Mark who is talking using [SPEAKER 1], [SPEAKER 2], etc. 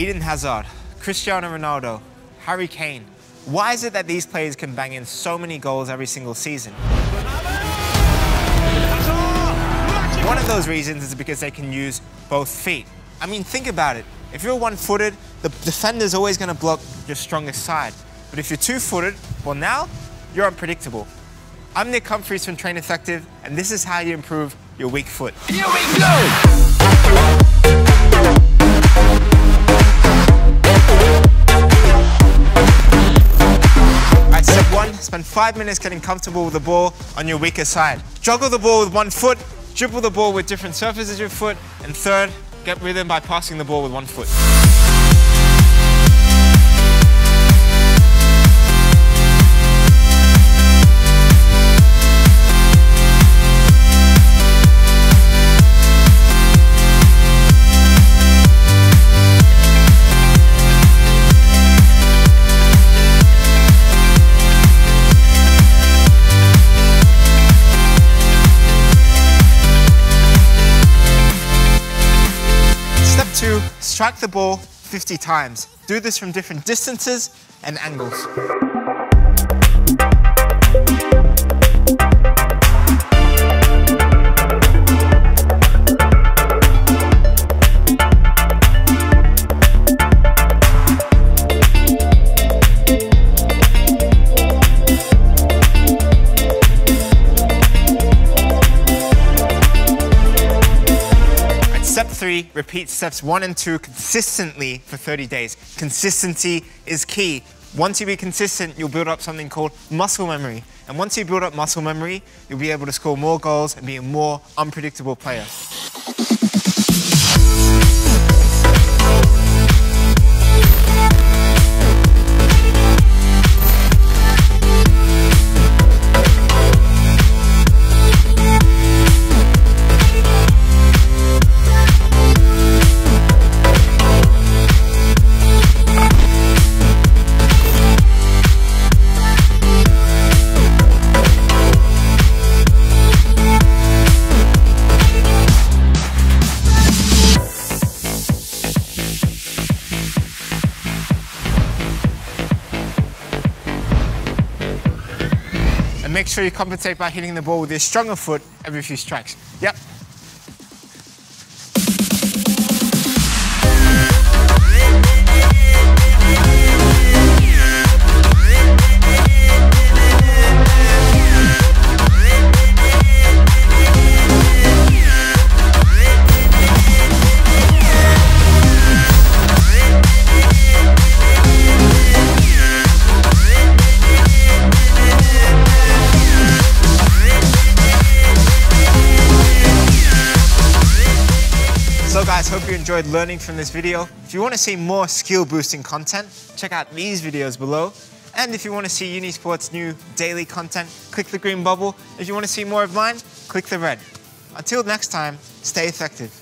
[SPEAKER 1] Eden Hazard, Cristiano Ronaldo, Harry Kane. Why is it that these players can bang in so many goals every single season? One of those reasons is because they can use both feet. I mean, think about it. If you're one-footed, the defender's always going to block your strongest side. But if you're two-footed, well now, you're unpredictable. I'm Nick Humphries from Train Effective, and this is how you improve your weak foot.
[SPEAKER 2] Here we go!
[SPEAKER 1] Spend five minutes getting comfortable with the ball on your weaker side. Juggle the ball with one foot, dribble the ball with different surfaces of your foot, and third, get rhythm by passing the ball with one foot. Strike the ball 50 times. Do this from different distances and angles. Repeat steps one and two consistently for 30 days. Consistency is key. Once you be consistent, you'll build up something called muscle memory. And once you build up muscle memory, you'll be able to score more goals and be a more unpredictable player. And make sure you compensate by hitting the ball with your stronger foot every few strikes. Yep. Guys, hope you enjoyed learning from this video. If you want to see more skill boosting content, check out these videos below. And if you want to see Unisport's new daily content, click the green bubble. If you want to see more of mine, click the red. Until next time, stay effective.